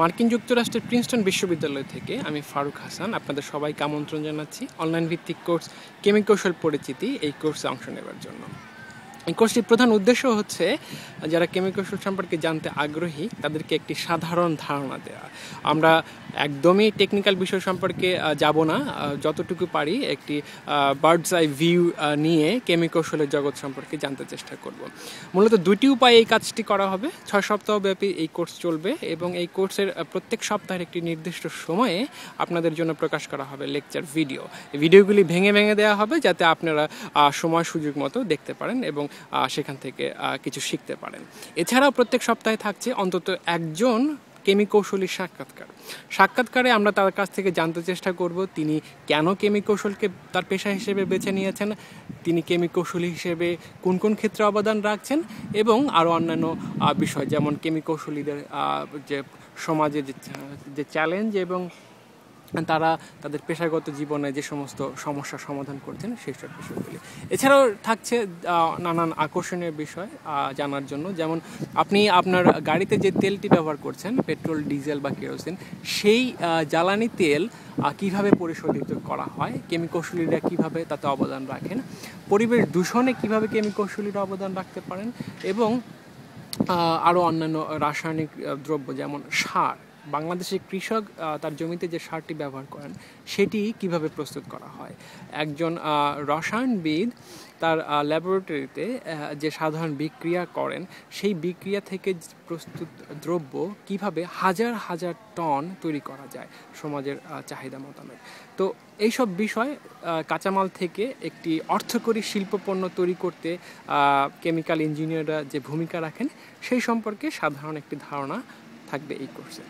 মার্কিন যুক্তরাষ্ট্রের প্রিন্সটন বিশ্ববিদ্যালয় থেকে আমি ফারুক হাসান, আপনাদের সবাইকে আমন্ত্রণ জানাচ্ছি। অনলাইন ভিত্তিক কোর্স কেমিকৌশল পরিচিতি, এই কোর্সে অংশ নেবার জন্য। এই কোর্সটির প্রধান উদ্দেশ্য হচ্ছে, যারা কেমিকৌশল সম্পর্কে জানতে আগ্রহী, তাদেরকে একটি সাধারণ ধারণা দেওয়া। আমরা একদমই টেকনিক্যাল বিষয় সম্পর্কে যাব না। যতটুকু পারি একটি বার্ডস আই ভিউ নিয়ে কেমিকৌশলের জগৎ সম্পর্কে জানতে চেষ্টা করব। মূলত দুটি উপায়ে এই কাজটি করা হবে। ছয় সপ্তাহব্যাপী এই কোর্স চলবে এবং এই কোর্সের প্রত্যেক সপ্তাহের একটি নির্দিষ্ট সময়ে আপনাদের জন্য প্রকাশ করা হবে লেকচার ভিডিও ভিডিওগুলি ভেঙে ভেঙে দেওয়া হবে যাতে আপনারা সময় সুযোগ মতো দেখতে পারেন এবং সেখান থেকে কিছু শিখতে পারেন। এছাড়াও প্রত্যেক সপ্তাহে থাকছে অন্তত একজন কেমিকৌশলীর সাক্ষাৎকার। সাক্ষাৎকারে আমরা তার কাছ থেকে জানতে চেষ্টা করব, তিনি কেন কেমি কৌশলকে তার পেশা হিসেবে বেছে নিয়েছেন, তিনি কেমি কৌশলী হিসেবে কোন কোন ক্ষেত্রে অবদান রাখছেন এবং আরও অন্যান্য বিষয় যেমন কেমি কৌশলীদের যে সমাজে যে চ্যালেঞ্জ এবং তারা তাদের পেশাগত জীবনে যে সমস্ত সমস্যার সমাধান করছেন সেই সব বিষয়গুলি এছাড়াও থাকছে নানান আকর্ষণীয় বিষয় জানার জন্য। যেমন আপনি আপনার গাড়িতে যে তেলটি ব্যবহার করছেন, পেট্রোল, ডিজেল বা কেরোসিন, সেই জ্বালানি তেল কীভাবে পরিশোধিত করা হয়, কেমিকৌশলীরা কীভাবে তাতে অবদান রাখেন, পরিবেশ দূষণে কীভাবে কেমিকৌশলীরা অবদান রাখতে পারেন এবং আরও অন্যান্য রাসায়নিক দ্রব্য যেমন সার বাংলাদেশের কৃষক তার জমিতে যে সারটি ব্যবহার করেন, সেটি কীভাবে প্রস্তুত করা হয়? একজন রসায়নবিদ তার ল্যাবরেটরিতে যে সাধারণ বিক্রিয়া করেন, সেই বিক্রিয়া থেকে প্রস্তুত দ্রব্য কীভাবে হাজার হাজার টন তৈরি করা যায় সমাজের চাহিদা মোতাবেক? তো এইসব বিষয় কাঁচামাল থেকে একটি অর্থকরী শিল্পপণ্য তৈরি করতে কেমিক্যাল ইঞ্জিনিয়াররা যে ভূমিকা রাখেন, সেই সম্পর্কে সাধারণ একটি ধারণা থাকবে এই কোর্সে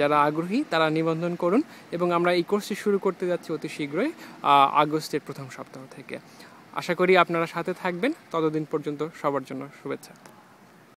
যারা আগ্রহী, তারা নিবন্ধন করুন এবং আমরা এই কোর্সটি শুরু করতে যাচ্ছি অতি শীঘ্রই আগস্টের প্রথম সপ্তাহ থেকে। আশা করি আপনারা সাথে থাকবেন। ততদিন পর্যন্ত সবার জন্য শুভেচ্ছা।